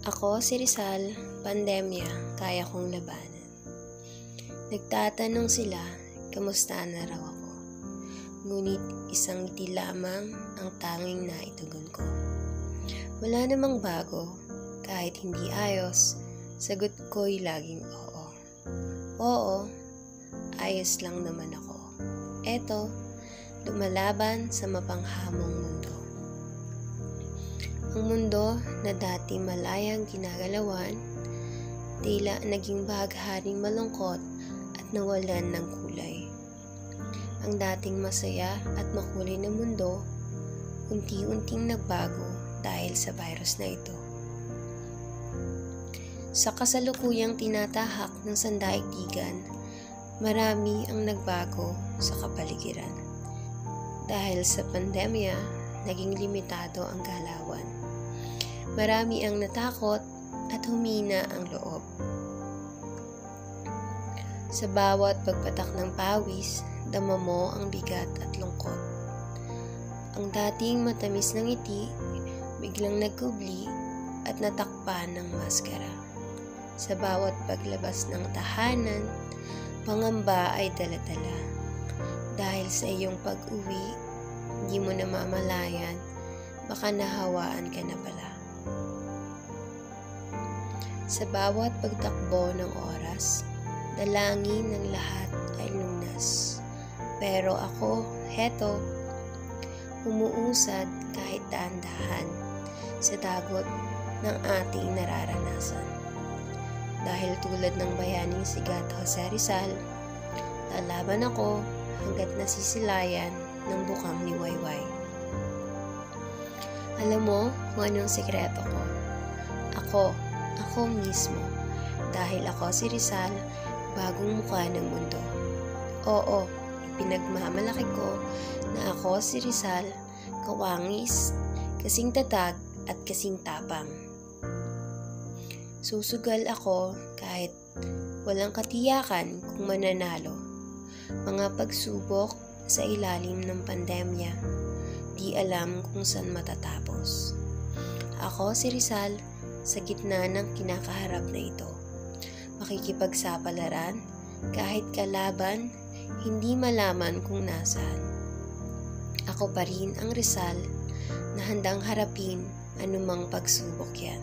Ako si Rizal, pandemya, kaya kong labanan. Nagtatanong sila, kamusta na raw ako? Ngunit isang ngiti lamang ang tanging naitugon ko. Wala namang bago, kahit hindi ayos, sagot ko'y laging oo. Oo, ayos lang naman ako. Eto, lumalaban sa mapanghamong mundo. Ang mundo na dati malayang ginagalawan, tila naging bahagharing malungkot at nawalan ng kulay. Ang dating masaya at makulay na mundo, unti-unting nagbago dahil sa virus na ito. Sa kasalukuyang tinatahak ng sandaigdigan, marami ang nagbago sa kapaligiran. Dahil sa pandemya, naging limitado ang galawan. Marami ang natakot at humina ang loob. Sa bawat pagpatak ng pawis, dama mo ang bigat at lungkot. Ang dating matamis ng ngiti, biglang nagkubli at natakpan ng maskara. Sa bawat paglabas ng tahanan, pangamba ay daladala. Dahil sa iyong pag-uwi, hindi mo namamalayan, baka nahawaan ka na pala. Sa bawat pagtakbo ng oras, dalangin ng lahat ay lunas. Pero ako, heto, umuusad kahit dahan-dahan sa dagot ng ating nararanasan. Dahil tulad ng bayaning sigat Jose Rizal, lalaban ako hanggat nasisilayan ng bukang ni Wayway. Alam mo kung anong sekreto ko? Ako, ako mismo. Dahil ako si Rizal, bagong mukha ng mundo. Oo, pinagmamalaki ko na ako si Rizal, kawangis, kasing tatag at kasing tapang. Susugal ako kahit walang katiyakan kung mananalo. Mga pagsubok sa ilalim ng pandemya, di alam kung saan matatapos. Ako si Rizal sa gitna ng kinakaharap na ito. Makikipagsapalaran kahit kalaban, hindi malaman kung nasaan. Ako pa rin ang Rizal na handang harapin anumang pagsubok yan.